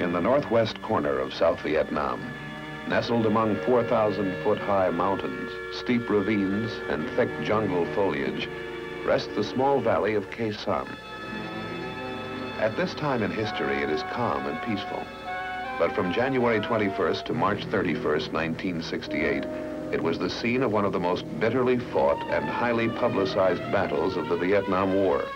In the northwest corner of South Vietnam, nestled among 4,000-foot-high mountains, steep ravines, and thick jungle foliage, rests the small valley of Khe Sanh. At this time in history, it is calm and peaceful. But from January 21st to March 31st, 1968, it was the scene of one of the most bitterly fought and highly publicized battles of the Vietnam War.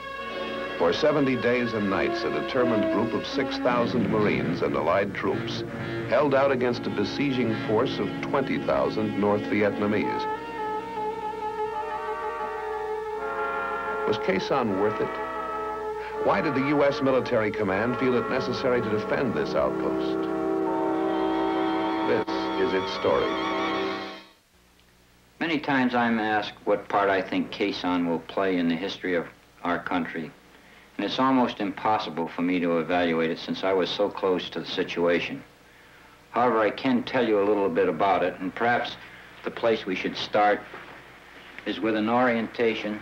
For 70 days and nights, a determined group of 6,000 Marines and allied troops held out against a besieging force of 20,000 North Vietnamese. Was Sanh worth it? Why did the U.S. military command feel it necessary to defend this outpost? This is its story. Many times I'm asked what part I think Sanh will play in the history of our country. And it's almost impossible for me to evaluate it since I was so close to the situation. However, I can tell you a little bit about it, and perhaps the place we should start is with an orientation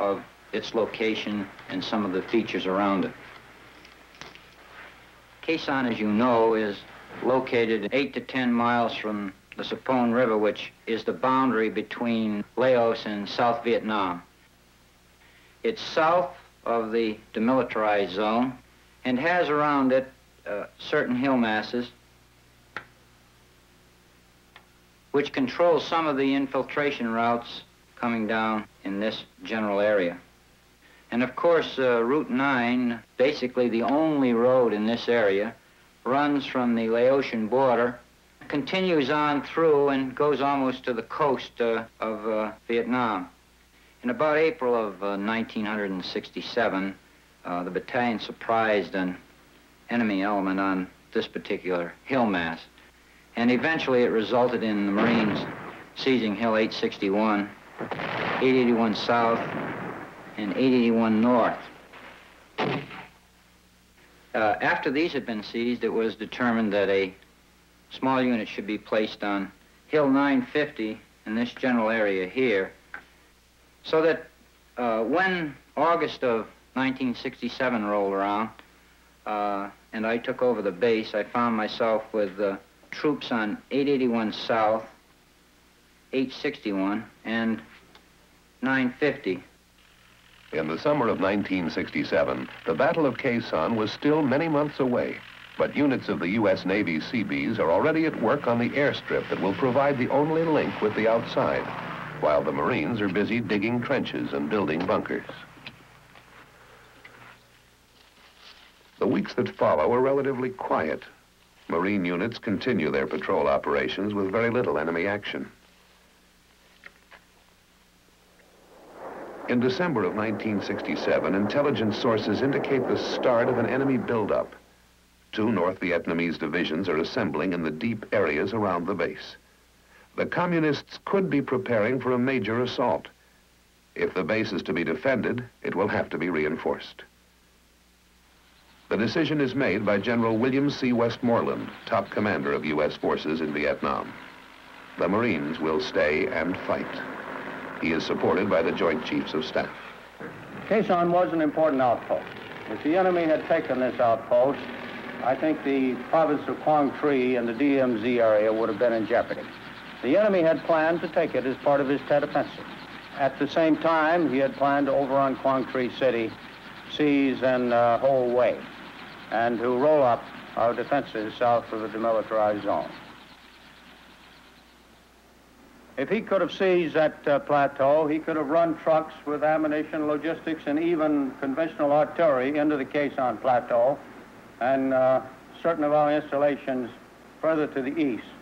of its location and some of the features around it. Sanh, as you know, is located 8 to 10 miles from the Sapong River, which is the boundary between Laos and South Vietnam. It's south of the demilitarized zone and has around it uh, certain hill masses which control some of the infiltration routes coming down in this general area. And of course, uh, Route 9, basically the only road in this area, runs from the Laotian border, continues on through and goes almost to the coast uh, of uh, Vietnam. In about April of uh, 1967, uh, the battalion surprised an enemy element on this particular hill mass. And eventually it resulted in the Marines seizing Hill 861, 881 South, and 881 North. Uh, after these had been seized, it was determined that a small unit should be placed on Hill 950 in this general area here so that uh, when August of 1967 rolled around uh, and I took over the base, I found myself with uh, troops on 881 South, 861, and 950. In the summer of 1967, the Battle of Sanh was still many months away, but units of the U.S. Navy Seabees are already at work on the airstrip that will provide the only link with the outside while the Marines are busy digging trenches and building bunkers. The weeks that follow are relatively quiet. Marine units continue their patrol operations with very little enemy action. In December of 1967, intelligence sources indicate the start of an enemy buildup. Two North Vietnamese divisions are assembling in the deep areas around the base the communists could be preparing for a major assault. If the base is to be defended, it will have to be reinforced. The decision is made by General William C. Westmoreland, top commander of U.S. forces in Vietnam. The Marines will stay and fight. He is supported by the Joint Chiefs of Staff. Sanh was an important outpost. If the enemy had taken this outpost, I think the province of Quang Tri and the DMZ area would have been in jeopardy. The enemy had planned to take it as part of his Tet offensive. At the same time, he had planned to overrun Quang Tri City, seize and uh, whole way, and to roll up our defenses south of the demilitarized zone. If he could have seized that uh, plateau, he could have run trucks with ammunition, logistics, and even conventional artillery into the Sanh Plateau and uh, certain of our installations further to the east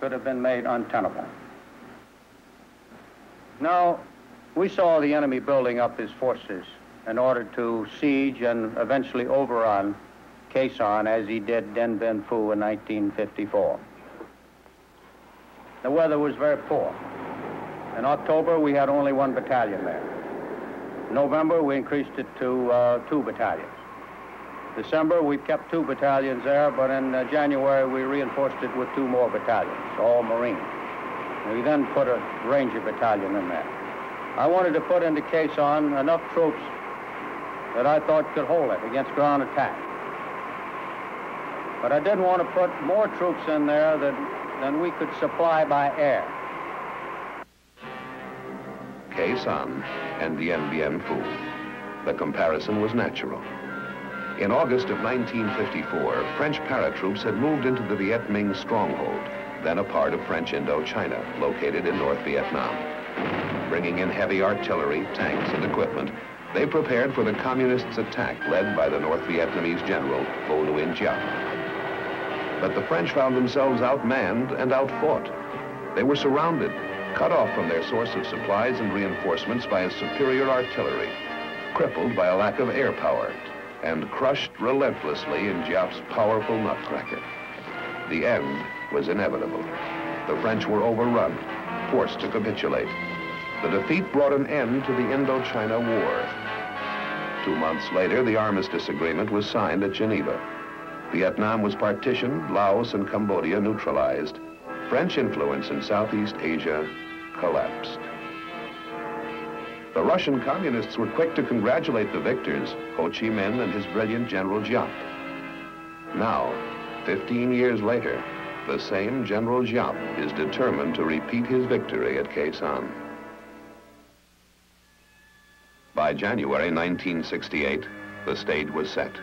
could have been made untenable. Now, we saw the enemy building up his forces in order to siege and eventually overrun Sanh as he did Dien Bien Phu in 1954. The weather was very poor. In October, we had only one battalion there. In November, we increased it to uh, two battalions. December, we kept two battalions there, but in uh, January, we reinforced it with two more battalions, all Marines. We then put a Ranger battalion in there. I wanted to put into Sanh enough troops that I thought could hold it against ground attack. But I didn't want to put more troops in there than, than we could supply by air. Sanh and Dien Bien Phu. The comparison was natural. In August of 1954, French paratroops had moved into the Viet Minh stronghold, then a part of French Indochina, located in North Vietnam. Bringing in heavy artillery, tanks, and equipment, they prepared for the communists' attack led by the North Vietnamese general, Vo Nguyen Giap. But the French found themselves outmanned and outfought. They were surrounded, cut off from their source of supplies and reinforcements by a superior artillery, crippled by a lack of air power, and crushed relentlessly in Giap's powerful nutcracker. The end was inevitable. The French were overrun, forced to capitulate. The defeat brought an end to the Indochina War. Two months later, the armistice agreement was signed at Geneva. Vietnam was partitioned, Laos and Cambodia neutralized. French influence in Southeast Asia collapsed. The Russian communists were quick to congratulate the victors, Ho Chi Minh and his brilliant General Giap. Now, 15 years later, the same General Giap is determined to repeat his victory at Khe Sanh. By January 1968, the stage was set.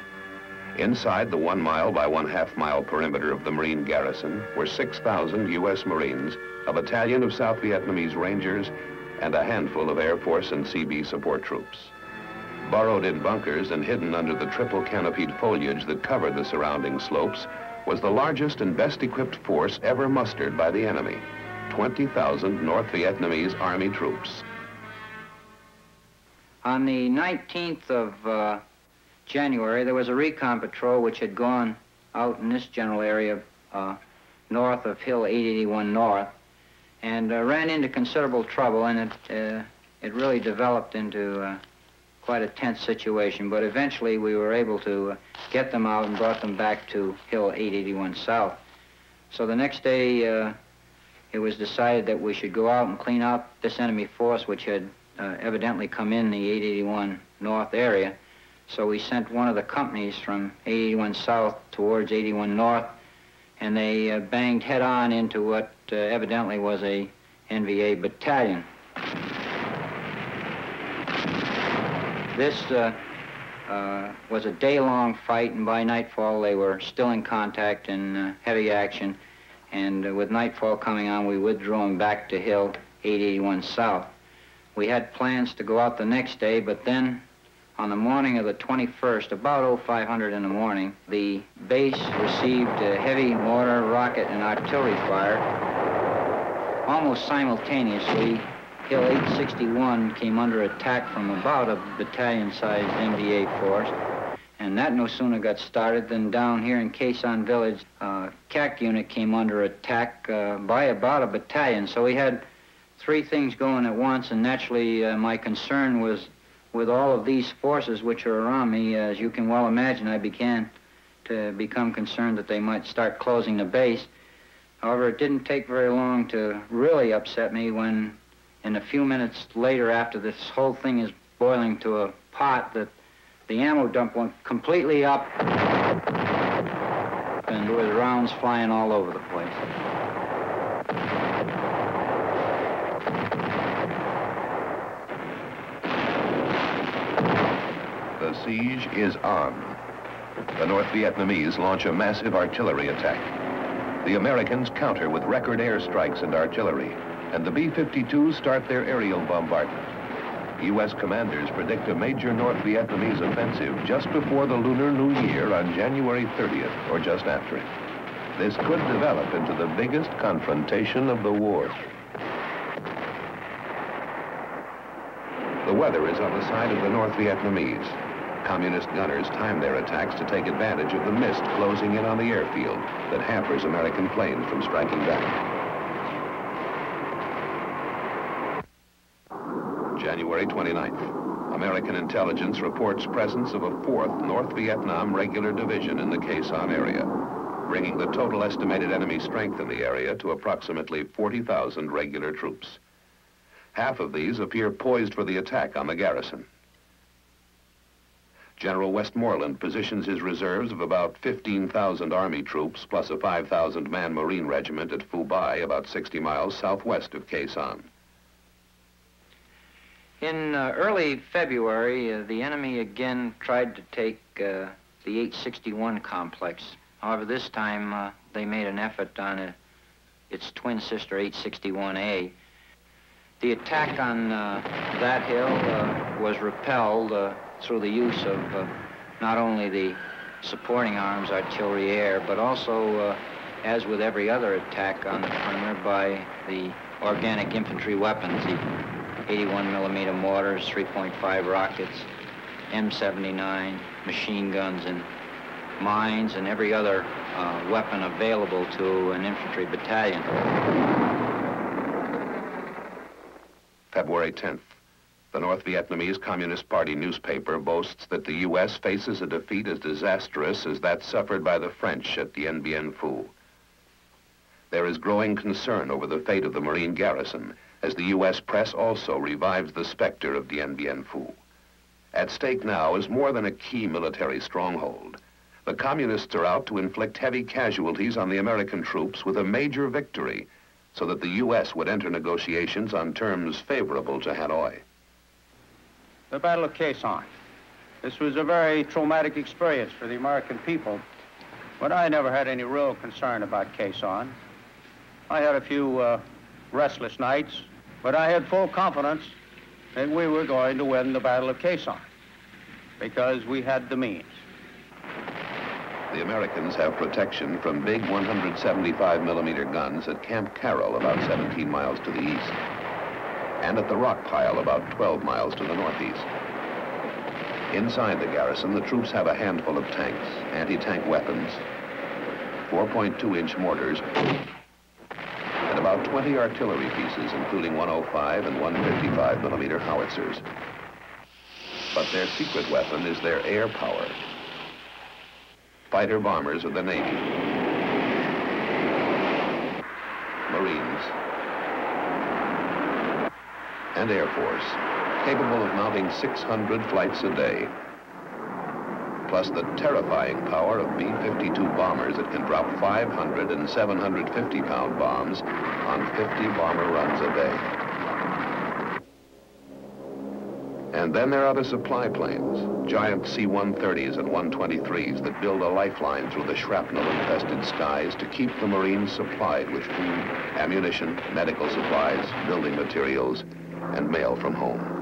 Inside the one mile by one half mile perimeter of the Marine garrison were 6,000 U.S. Marines, a battalion of South Vietnamese Rangers, and a handful of Air Force and Seabee support troops. Burrowed in bunkers and hidden under the triple canopied foliage that covered the surrounding slopes was the largest and best equipped force ever mustered by the enemy, 20,000 North Vietnamese Army troops. On the 19th of uh, January, there was a recon patrol which had gone out in this general area uh, north of Hill 881 North and uh, ran into considerable trouble, and it, uh, it really developed into uh, quite a tense situation. But eventually, we were able to uh, get them out and brought them back to Hill 881 South. So the next day, uh, it was decided that we should go out and clean out this enemy force, which had uh, evidently come in the 881 North area. So we sent one of the companies from 881 South towards 81 North, and they banged head on into what uh, evidently was a NVA battalion. This uh, uh, was a day-long fight, and by nightfall they were still in contact in uh, heavy action. And with nightfall coming on, we withdrew them back to Hill 881 South. We had plans to go out the next day, but then on the morning of the 21st, about 0500 in the morning, the base received heavy mortar, rocket, and artillery fire almost simultaneously. Hill 861 came under attack from about a battalion-sized NVA force. And that no sooner got started than down here in Sanh Village, uh, CAC unit came under attack uh, by about a battalion. So we had three things going at once, and naturally uh, my concern was with all of these forces which are around me, as you can well imagine, I began to become concerned that they might start closing the base. However, it didn't take very long to really upset me when, in a few minutes later, after this whole thing is boiling to a pot, that the ammo dump went completely up and with rounds flying all over the place. The siege is on. The North Vietnamese launch a massive artillery attack. The Americans counter with record airstrikes and artillery, and the B-52s start their aerial bombardment. U.S. commanders predict a major North Vietnamese offensive just before the Lunar New Year on January 30th, or just after it. This could develop into the biggest confrontation of the war. The weather is on the side of the North Vietnamese. Communist gunners time their attacks to take advantage of the mist closing in on the airfield that hampers American planes from striking back. January 29th. American intelligence reports presence of a 4th North Vietnam regular division in the Sanh area, bringing the total estimated enemy strength in the area to approximately 40,000 regular troops. Half of these appear poised for the attack on the garrison. General Westmoreland positions his reserves of about 15,000 Army troops plus a 5,000-man Marine regiment at Phu Bai, about 60 miles southwest of Sanh. In uh, early February, uh, the enemy again tried to take uh, the 861 complex. However, this time uh, they made an effort on uh, its twin sister 861A. The attack on uh, that hill was repelled through the use of not only the supporting arms, artillery air, but also, as with every other attack on the perimeter, by the organic infantry weapons, the 81 millimeter mortars, 3.5 rockets, M79, machine guns, and mines, and every other uh, weapon available to an infantry battalion. February 10th. The North Vietnamese Communist Party newspaper boasts that the U.S. faces a defeat as disastrous as that suffered by the French at Dien Bien Phu. There is growing concern over the fate of the Marine garrison as the U.S. press also revives the specter of Dien Bien Phu. At stake now is more than a key military stronghold. The communists are out to inflict heavy casualties on the American troops with a major victory so that the U.S. would enter negotiations on terms favorable to Hanoi. The Battle of Sanh. This was a very traumatic experience for the American people, but I never had any real concern about Sanh. I had a few uh, restless nights, but I had full confidence that we were going to win the Battle of Sanh because we had the means. The Americans have protection from big 175 millimeter guns at Camp Carroll, about 17 miles to the east, and at the rock pile, about 12 miles to the northeast. Inside the garrison, the troops have a handful of tanks, anti-tank weapons, 4.2-inch mortars, and about 20 artillery pieces, including 105 and 155 millimeter howitzers. But their secret weapon is their air power. Fighter bombers of the Navy. Marines. And Air Force, capable of mounting 600 flights a day plus the terrifying power of B-52 bombers that can drop 500 and 750-pound bombs on 50 bomber runs a day. And then there are the supply planes, giant C-130s and 123s that build a lifeline through the shrapnel-infested skies to keep the Marines supplied with food, ammunition, medical supplies, building materials, and mail from home.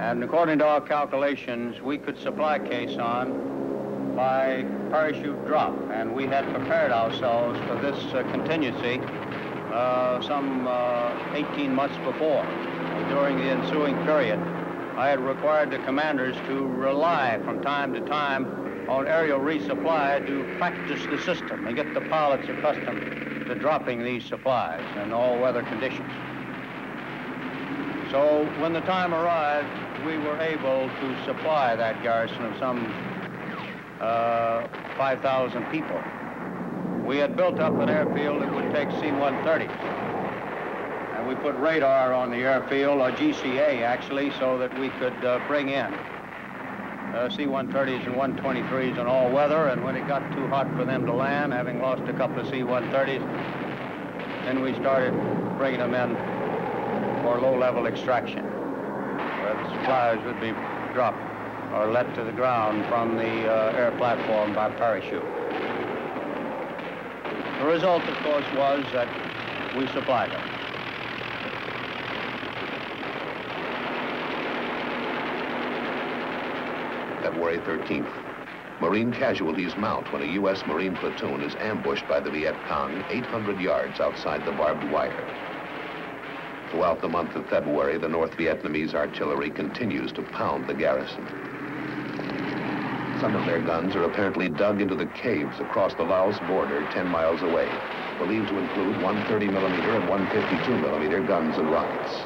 And according to our calculations, we could supply Sanh by parachute drop. And we had prepared ourselves for this uh, contingency uh, some uh, 18 months before. During the ensuing period, I had required the commanders to rely from time to time on aerial resupply to practice the system and get the pilots accustomed to dropping these supplies in all weather conditions. So when the time arrived, we were able to supply that garrison of some uh, 5,000 people. We had built up an airfield that would take C-130s. And we put radar on the airfield, or GCA actually, so that we could uh, bring in uh, C-130s and 123s in all weather. And when it got too hot for them to land, having lost a couple of C-130s, then we started bringing them in for low-level extraction where the supplies would be dropped or let to the ground from the uh, air platform by parachute. The result, of course, was that we supplied them. February 13th. Marine casualties mount when a U.S. Marine platoon is ambushed by the Viet Cong 800 yards outside the barbed wire. Throughout the month of February, the North Vietnamese artillery continues to pound the garrison. Some of their guns are apparently dug into the caves across the Laos border 10 miles away, believed to include 130 millimeter and 152 millimeter guns and rockets.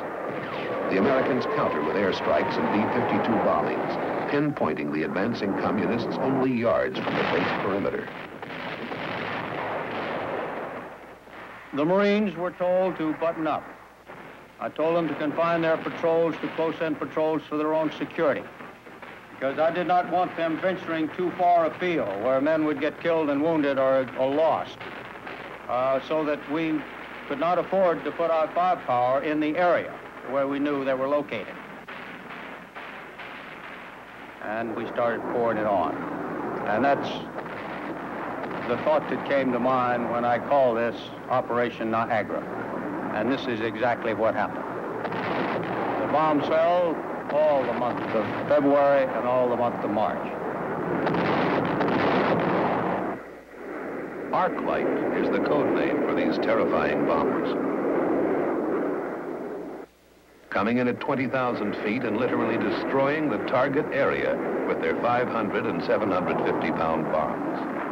The Americans counter with airstrikes and B-52 bombings, pinpointing the advancing communists only yards from the base perimeter. The Marines were told to button up I told them to confine their patrols to close-in patrols for their own security because I did not want them venturing too far afield where men would get killed and wounded or, or lost, uh, so that we could not afford to put our firepower in the area where we knew they were located. And we started pouring it on. And that's the thought that came to mind when I called this Operation Niagara. And this is exactly what happened. The bombs fell all the month of February and all the month of March. Arclight is the code name for these terrifying bombers. Coming in at 20,000 feet and literally destroying the target area with their 500 and 750 pound bombs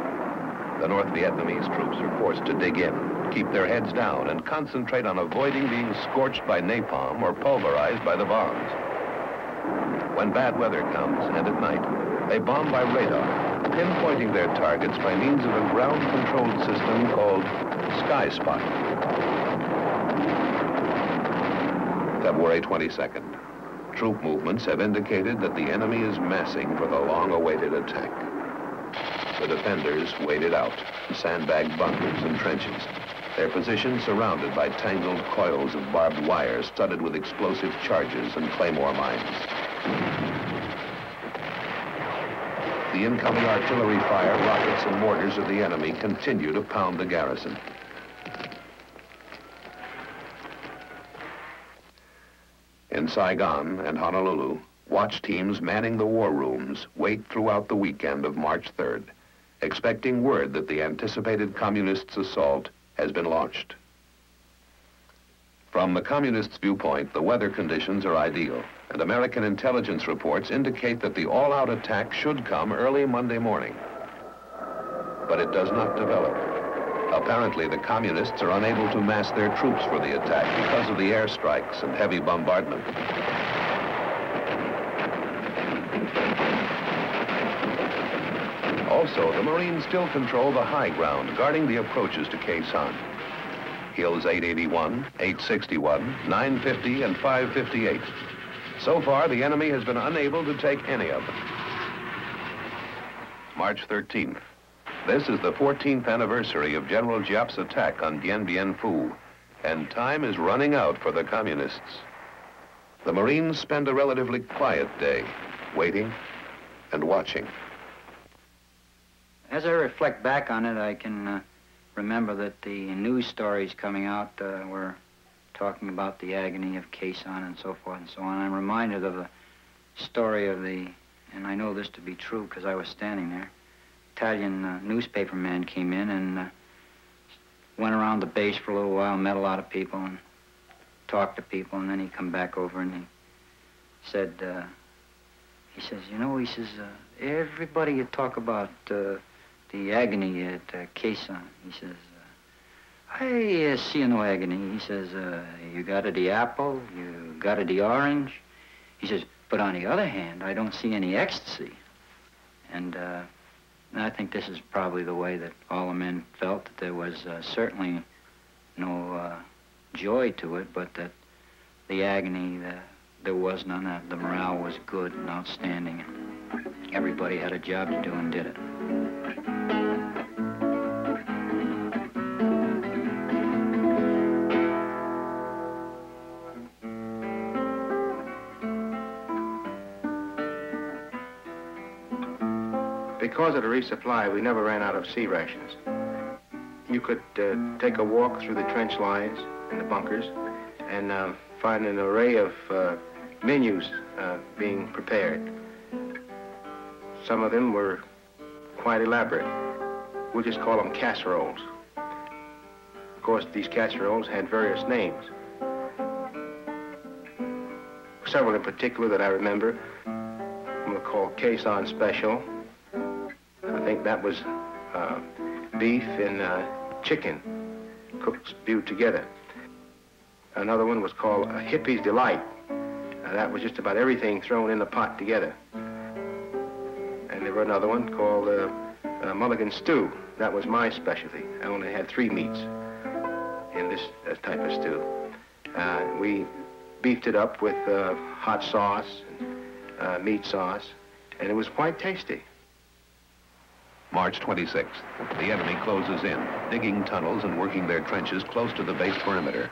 the North Vietnamese troops are forced to dig in, keep their heads down, and concentrate on avoiding being scorched by napalm or pulverized by the bombs. When bad weather comes, and at night, they bomb by radar, pinpointing their targets by means of a ground-controlled system called Sky Spot. February 22nd. Troop movements have indicated that the enemy is massing for the long-awaited attack. The defenders waited out, sandbagged bunkers and trenches. Their positions surrounded by tangled coils of barbed wire studded with explosive charges and claymore mines. The incoming artillery fire, rockets, and mortars of the enemy continue to pound the garrison. In Saigon and Honolulu, watch teams manning the war rooms wait throughout the weekend of March 3rd expecting word that the anticipated communists' assault has been launched. From the communists' viewpoint, the weather conditions are ideal, and American intelligence reports indicate that the all-out attack should come early Monday morning. But it does not develop. Apparently, the communists are unable to mass their troops for the attack because of the airstrikes and heavy bombardment. Also, the Marines still control the high ground, guarding the approaches to Sanh. Hills 881, 861, 950, and 558. So far, the enemy has been unable to take any of them. March 13th. This is the 14th anniversary of General Giap's attack on Dien Bien Phu, and time is running out for the communists. The Marines spend a relatively quiet day, waiting and watching. As I reflect back on it, I can uh, remember that the news stories coming out uh, were talking about the agony of Sanh and so forth and so on. I'm reminded of the story of the, and I know this to be true because I was standing there, Italian uh, newspaper man came in and uh, went around the base for a little while, met a lot of people and talked to people, and then he come back over and he said, uh, he says, you know, he says, uh, everybody you talk about uh, the agony at uh, He says, I uh, see no agony. He says, uh, you got a the apple, you got a the orange. He says, but on the other hand, I don't see any ecstasy. And uh, I think this is probably the way that all the men felt, that there was uh, certainly no uh, joy to it, but that the agony, the, there was none. Uh, the morale was good and outstanding. And everybody had a job to do and did it. Because of the resupply, we never ran out of C-rations. You could uh, take a walk through the trench lines and the bunkers and uh, find an array of uh, menus uh, being prepared. Some of them were quite elaborate. We'll just call them casseroles. Of course, these casseroles had various names. Several in particular that I remember called Khe Sanh Special, think that was uh, beef and uh, chicken cooked, stewed together. Another one was called a hippie's delight. That was just about everything thrown in the pot together. And there was another one called uh, uh, mulligan stew. That was my specialty. I only had three meats in this uh, type of stew. Uh, we beefed it up with uh, hot sauce, and, uh, meat sauce, and it was quite tasty. March 26th, the enemy closes in, digging tunnels and working their trenches close to the base perimeter.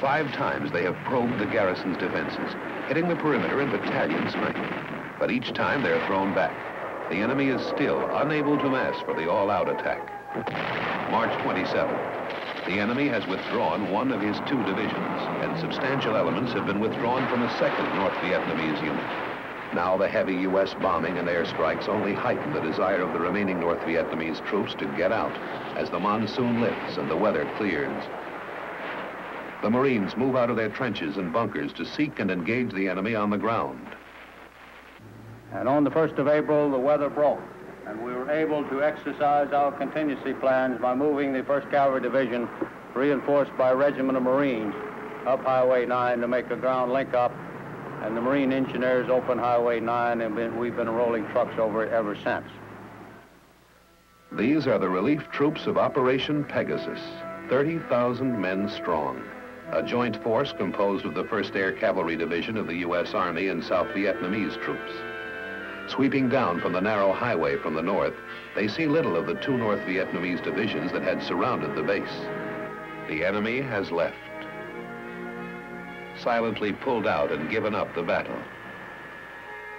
Five times they have probed the garrison's defenses, hitting the perimeter in battalion strength. But each time they're thrown back. The enemy is still unable to mass for the all-out attack. March 27th, the enemy has withdrawn one of his two divisions, and substantial elements have been withdrawn from a second North Vietnamese unit. Now the heavy U.S. bombing and airstrikes only heighten the desire of the remaining North Vietnamese troops to get out as the monsoon lifts and the weather clears. The Marines move out of their trenches and bunkers to seek and engage the enemy on the ground. And on the 1st of April, the weather broke, and we were able to exercise our contingency plans by moving the 1st Cavalry Division, reinforced by a regiment of Marines, up Highway 9 to make a ground link-up, and the Marine engineers opened Highway 9, and we've been rolling trucks over it ever since. These are the relief troops of Operation Pegasus, 30,000 men strong a joint force composed of the 1st Air Cavalry Division of the U.S. Army and South Vietnamese troops. Sweeping down from the narrow highway from the north, they see little of the two North Vietnamese divisions that had surrounded the base. The enemy has left, silently pulled out and given up the battle,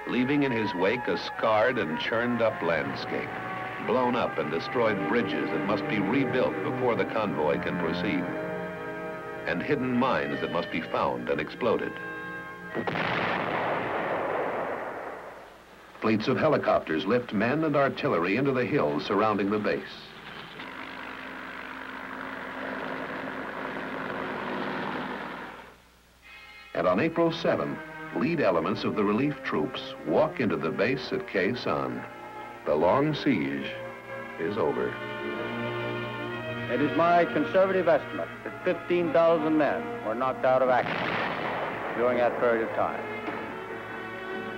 leaving in his wake a scarred and churned up landscape, blown up and destroyed bridges that must be rebuilt before the convoy can proceed and hidden mines that must be found and exploded. Fleets of helicopters lift men and artillery into the hills surrounding the base. And on April 7th, lead elements of the relief troops walk into the base at Khe Sanh. The long siege is over. It is my conservative estimate that 15,000 men were knocked out of action during that period of time.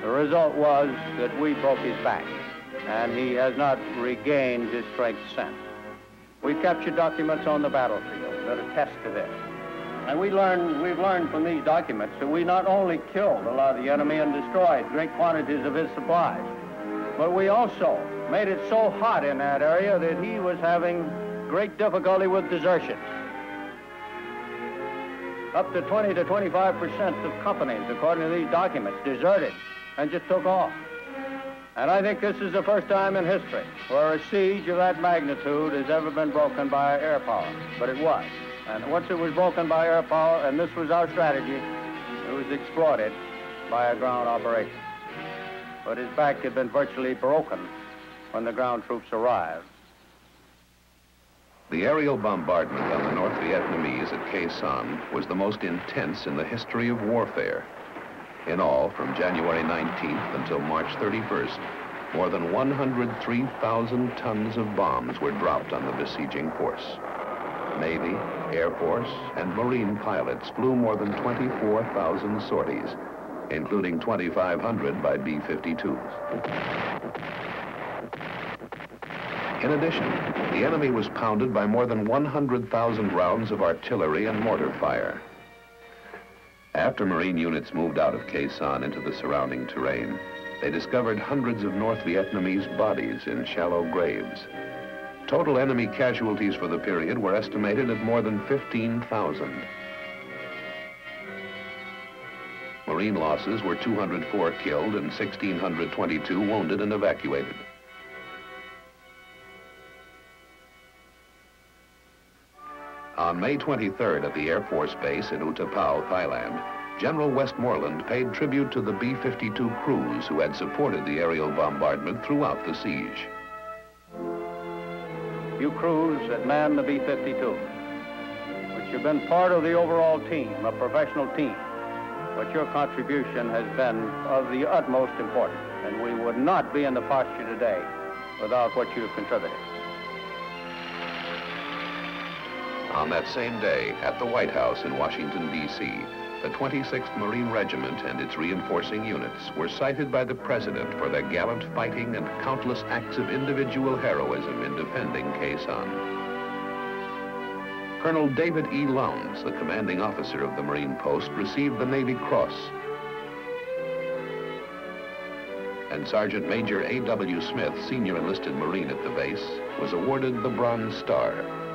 The result was that we broke his back, and he has not regained his strength since. We captured documents on the battlefield that attest to this. And we learned, we've learned from these documents that we not only killed a lot of the enemy and destroyed great quantities of his supplies, but we also made it so hot in that area that he was having great difficulty with desertions. Up to 20 to 25 percent of companies, according to these documents, deserted and just took off. And I think this is the first time in history where a siege of that magnitude has ever been broken by air power. But it was. And once it was broken by air power, and this was our strategy, it was exploited by a ground operation. But his back had been virtually broken when the ground troops arrived. The aerial bombardment on the North Vietnamese at Khe Sanh was the most intense in the history of warfare. In all, from January 19th until March 31st, more than 103,000 tons of bombs were dropped on the besieging force. Navy, Air Force, and Marine pilots flew more than 24,000 sorties, including 2,500 by B-52s. In addition, the enemy was pounded by more than 100,000 rounds of artillery and mortar fire. After Marine units moved out of Sanh into the surrounding terrain, they discovered hundreds of North Vietnamese bodies in shallow graves. Total enemy casualties for the period were estimated at more than 15,000. Marine losses were 204 killed and 1,622 wounded and evacuated. On May 23rd at the Air Force Base in U-Tapao, Thailand, General Westmoreland paid tribute to the B-52 crews who had supported the aerial bombardment throughout the siege. You crews that man the B-52, which have been part of the overall team, a professional team, but your contribution has been of the utmost importance, and we would not be in the posture today without what you have contributed. On that same day, at the White House in Washington, D.C., the 26th Marine Regiment and its reinforcing units were cited by the President for their gallant fighting and countless acts of individual heroism in defending Sanh. Colonel David E. Lownds, the commanding officer of the Marine Post, received the Navy Cross. And Sergeant Major A.W. Smith, senior enlisted Marine at the base, was awarded the Bronze Star.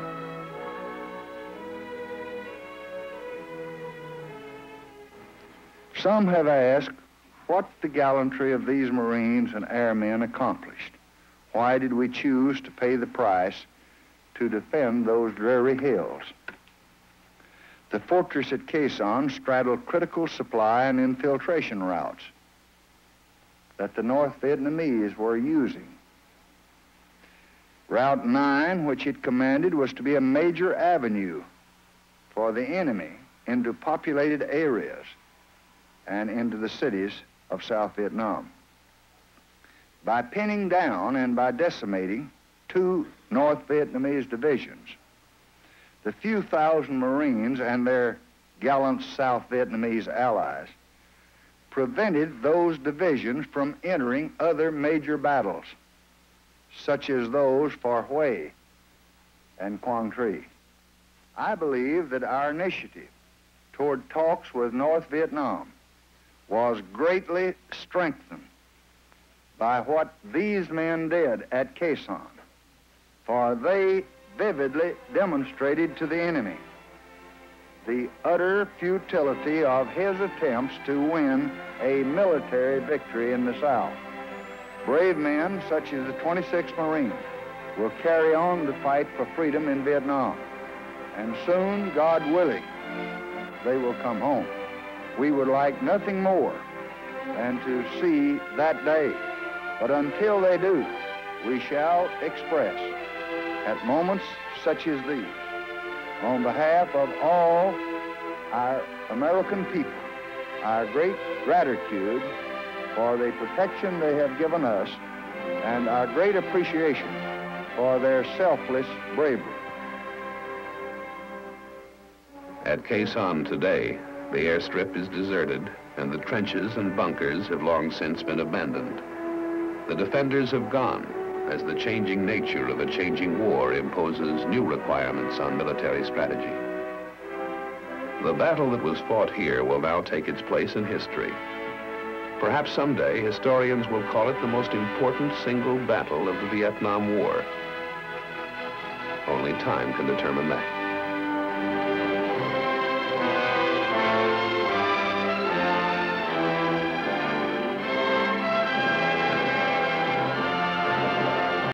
Some have asked what the gallantry of these Marines and airmen accomplished. Why did we choose to pay the price to defend those dreary hills? The fortress at Sanh straddled critical supply and infiltration routes that the North Vietnamese were using. Route 9, which it commanded, was to be a major avenue for the enemy into populated areas and into the cities of South Vietnam. By pinning down and by decimating two North Vietnamese divisions, the few thousand Marines and their gallant South Vietnamese allies prevented those divisions from entering other major battles, such as those for Hue and Quang Tri. I believe that our initiative toward talks with North Vietnam was greatly strengthened by what these men did at Sanh, for they vividly demonstrated to the enemy the utter futility of his attempts to win a military victory in the South. Brave men such as the 26th Marines will carry on the fight for freedom in Vietnam. And soon, God willing, they will come home. We would like nothing more than to see that day. But until they do, we shall express at moments such as these, on behalf of all our American people, our great gratitude for the protection they have given us and our great appreciation for their selfless bravery. At Sanh today, the airstrip is deserted and the trenches and bunkers have long since been abandoned. The defenders have gone as the changing nature of a changing war imposes new requirements on military strategy. The battle that was fought here will now take its place in history. Perhaps someday historians will call it the most important single battle of the Vietnam War. Only time can determine that.